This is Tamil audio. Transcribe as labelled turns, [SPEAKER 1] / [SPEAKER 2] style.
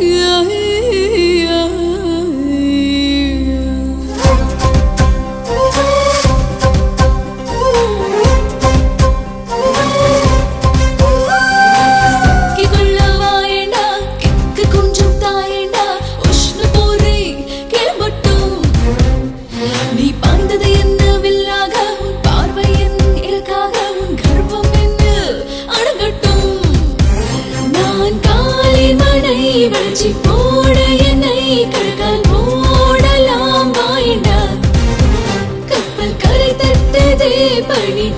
[SPEAKER 1] yeah, yeah. காலை வளர்ச்சி போட என்னை கழுகால் போடலாம் வாய்ண்டா கப்பல் கரை தட்டுதே பனி